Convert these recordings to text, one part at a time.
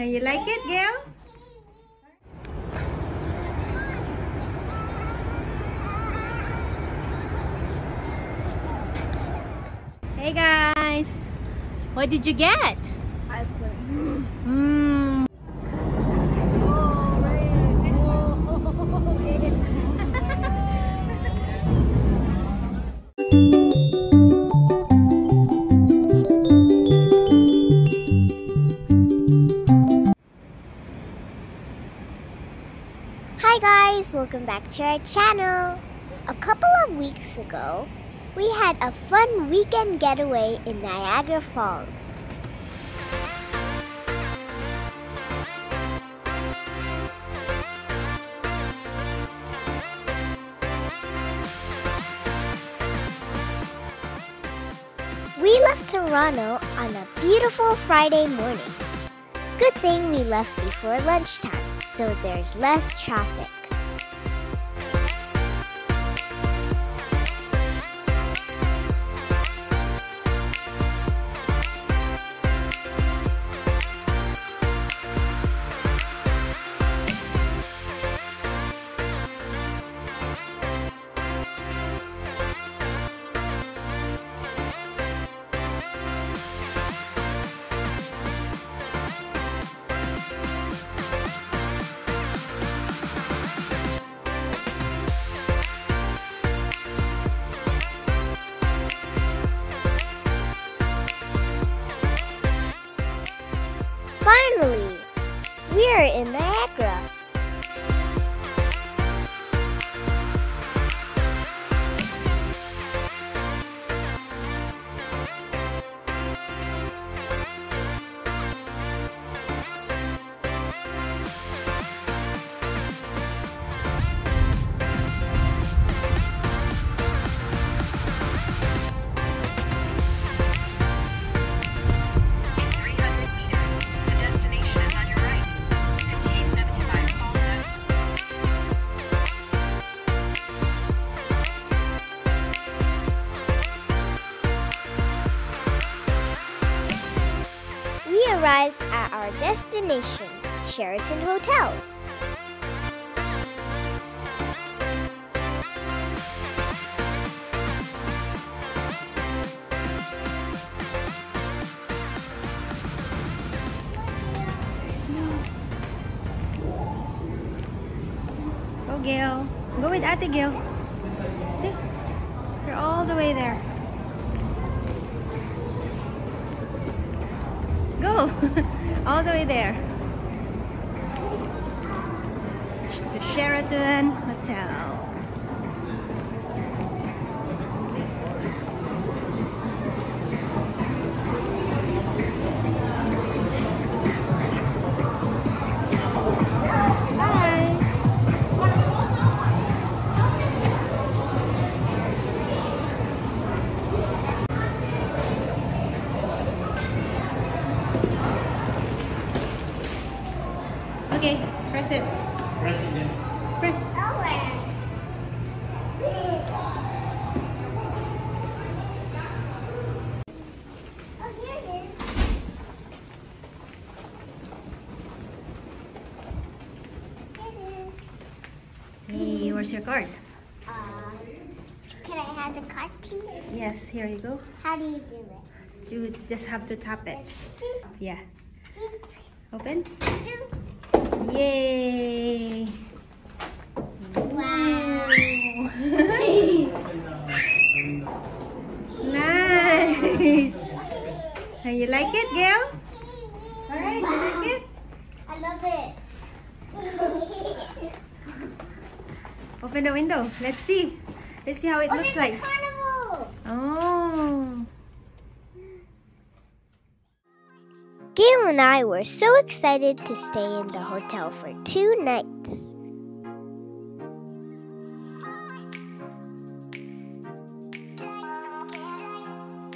You like it, Gayle? Hey guys! What did you get? Welcome back to our channel. A couple of weeks ago, we had a fun weekend getaway in Niagara Falls. We left Toronto on a beautiful Friday morning. Good thing we left before lunchtime, so there's less traffic. Arrived at our destination, Sheraton Hotel. Go, Gayle. Go with Ate Gayle. See? You're all the way there. Go! all the way there. The Sheraton Hotel. Press it. Press. Oh. Oh, here it is. Here it is. Hey, where's your card? Uh, can I have the card, please? Yes, here you go. How do you do it? You just have to tap it. Yeah. Open. Yay! Wow. nice! Hey, you like it, Gayle? Alright, you like it? I love it. Open the window. Let's see. Let's see how it oh, looks like. a carnival. Oh. Gayle and I were so excited to stay in the hotel for two nights.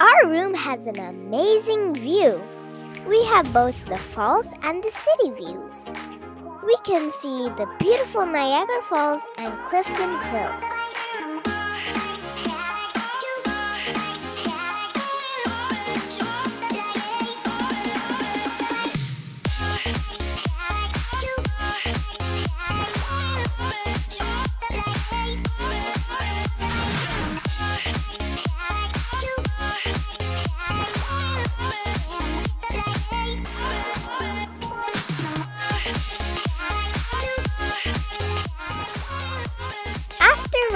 Our room has an amazing view. We have both the falls and the city views. We can see the beautiful Niagara Falls and Clifton Hill.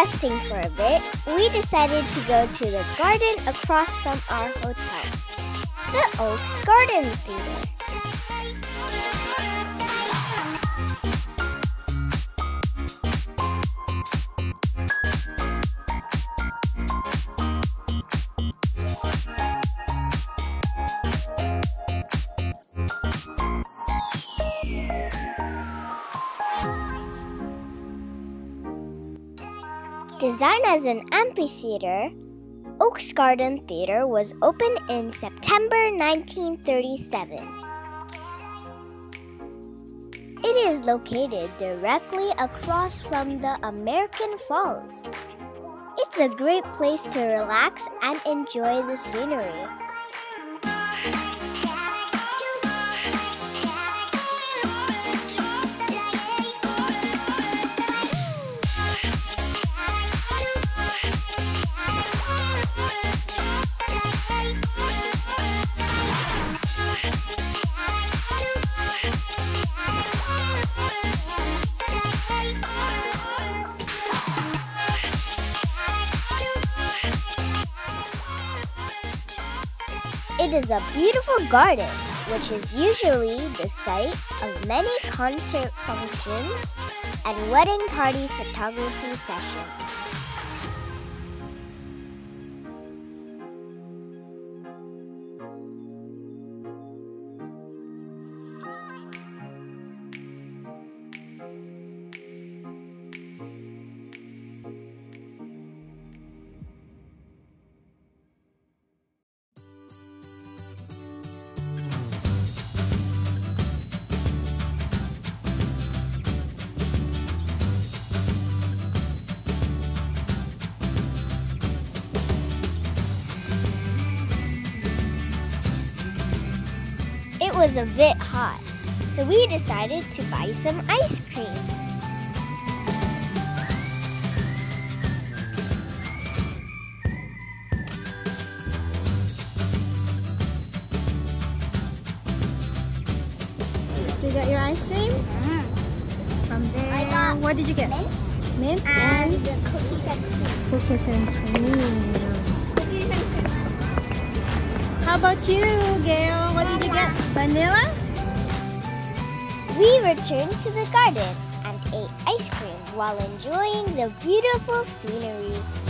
Resting for a bit, we decided to go to the garden across from our hotel, the Oakes Garden Theatre. Designed as an amphitheater, Oakes Garden Theatre was opened in September 1937. It is located directly across from the American Falls. It's a great place to relax and enjoy the scenery. It is a beautiful garden, which is usually the site of many concert functions and wedding party photography sessions. Was a bit hot, so we decided to buy some ice cream. You got your ice cream? Mm-hmm. From there. What did you get? Mint Mint and and the cookies and cream. cookies and cream. How about you, Gayle? What did you get? Vanilla? We returned to the garden and ate ice cream while enjoying the beautiful scenery.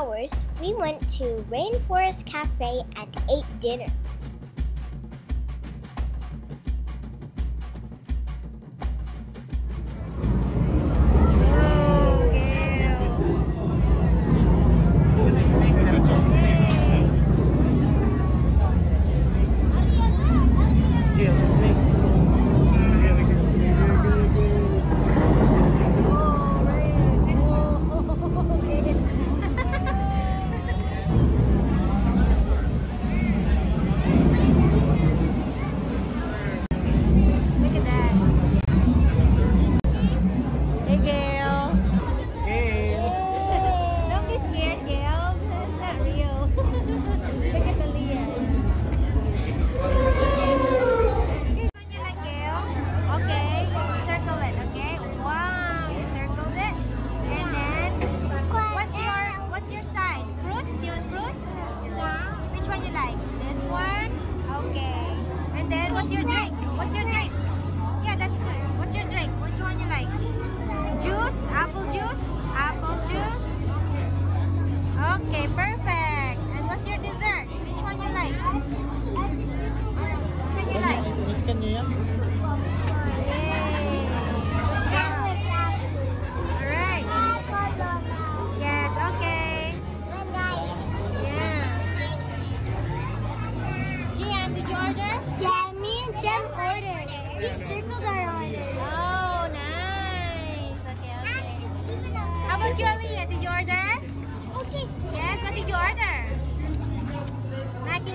Hours, we went to Rainforest Cafe and ate dinner.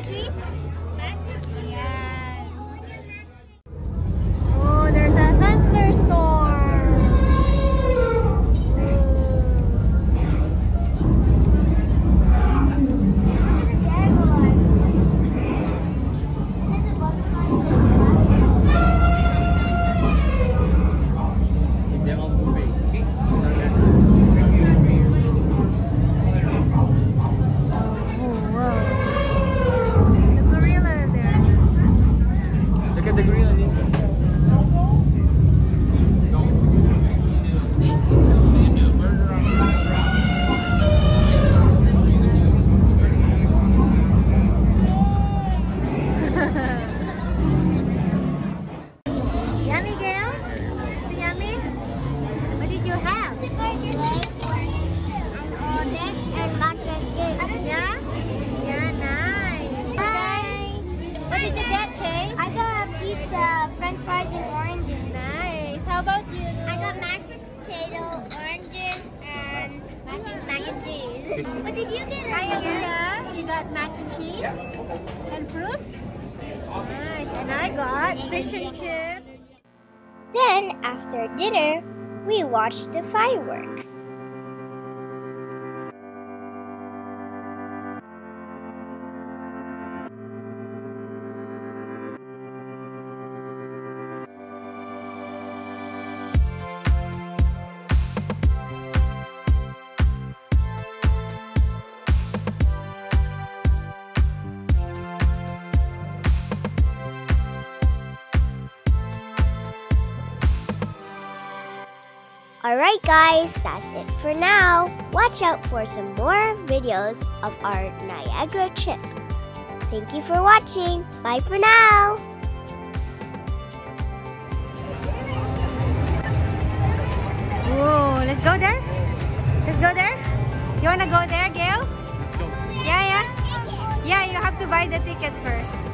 And What did you get? Hi, You got mac and cheese and fruit? Nice. And I got fish and chips. Then, after dinner, we watched the fireworks. Alright guys, that's it for now. Watch out for some more videos of our Niagara trip. Thank you for watching. Bye for now. Whoa, let's go there. Let's go there. You wanna go there, Gayle? Let's go. Yeah, yeah. Yeah, you have to buy the tickets first.